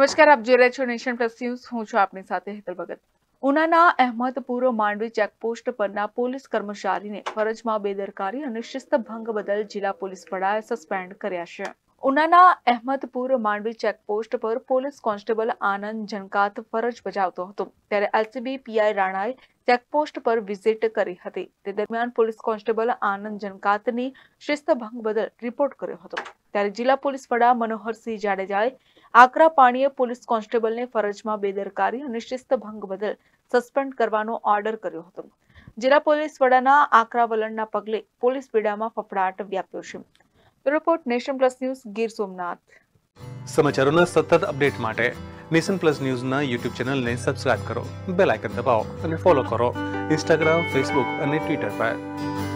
નમસ્કાર, આપ જોઈ રહ્યા છો નેશન પ્લસ ન્યૂઝ. હું છું આપની સાથે હેતલ ભગત. ઉનાના અહેમદપુર માંડવી ચેકપોસ્ટ પરના પોલીસ કર્મચારીને ફરજમાં બેદરકારી અને શિસ્તભંગ બદલ જિલ્લા પોલીસ વડાએ સસ્પેન્ડ કર્યા છે. ઉનાના અહેમદપુર માંડવી ચેકપોસ્ટ પર પોલીસ કોન્સ્ટેબલ આનંદ જનકાત ફરજ બજાવતો હતો. ત્યારે એલસીબી પીઆઈ રાણાએ ચેકપોસ્ટ પર વિઝિટ કરી હતી. તે દરમિયાન પોલીસ કોન્સ્ટેબલ આનંદ જનકાતની શિસ્તભંગ બદલ રિપોર્ટ કર્યો હતો. ત્યારે જિલ્લા પોલીસ વડા મનોહરસિંહ જાડેજાએ આકરા પાણીએ પોલીસ કોન્સ્ટેબલને ફરજમાં બેદરકારી અને શિસ્તભંગ બદલ સસ્પેન્ડ કરવાનો ઓર્ડર કર્યો હતો. જિલ્લા પોલીસ વડાના આકરા વલણના પગલે પોલીસ બેડામાં ફફડાટ વ્યાપ્યો છે. Report Nation Plus News Gir Somnath. સમાચારોના સતત અપડેટ માટે નેશન પ્લસ ન્યૂઝના યુટ્યુબ ચેનલને સબસ્ક્રાઇબ કરો, બેલ આઇકન દબાવો અને ફોલો કરો ઇન્સ્ટાગ્રામ, ફેસબુક અને ટ્વિટર પર.